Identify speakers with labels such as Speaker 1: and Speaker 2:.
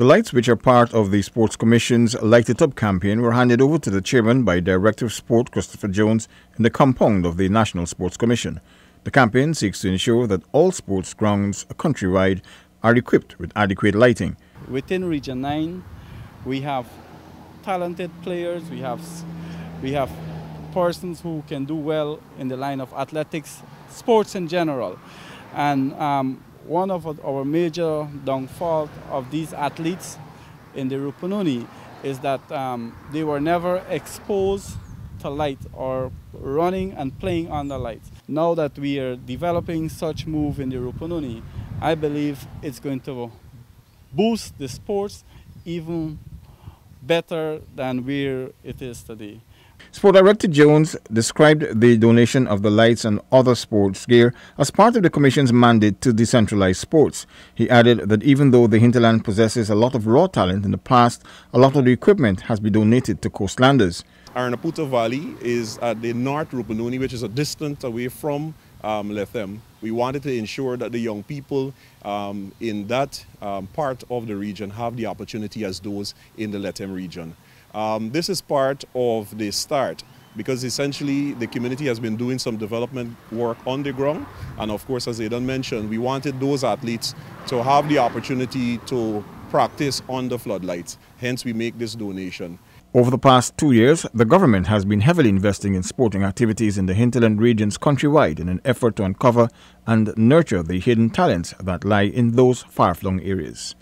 Speaker 1: The lights, which are part of the Sports Commission's Light It Up campaign, were handed over to the chairman by Director of Sport Christopher Jones in the compound of the National Sports Commission. The campaign seeks to ensure that all sports grounds countrywide are equipped with adequate lighting.
Speaker 2: Within Region 9, we have talented players, we have, we have persons who can do well in the line of athletics, sports in general. And um, one of our major downfall of these athletes in the Rupununi is that um, they were never exposed to light or running and playing under light. Now that we are developing such move in the Rupununi, I believe it's going to boost the sports even better than where it is today.
Speaker 1: Sport Director Jones described the donation of the lights and other sports gear as part of the Commission's mandate to decentralize sports. He added that even though the hinterland possesses a lot of raw talent in the past, a lot of the equipment has been donated to coastlanders.
Speaker 3: Aranaputa Valley is at the North Rupununi, which is a distance away from um, Lethem. We wanted to ensure that the young people um, in that um, part of the region have the opportunity as those in the Lethem region. Um, this is part of the start because essentially the community has been doing some development work on the ground and of course as Aidan mentioned we wanted those athletes to have the opportunity to practice on the floodlights hence we make this donation.
Speaker 1: Over the past two years, the government has been heavily investing in sporting activities in the hinterland regions countrywide in an effort to uncover and nurture the hidden talents that lie in those far-flung areas.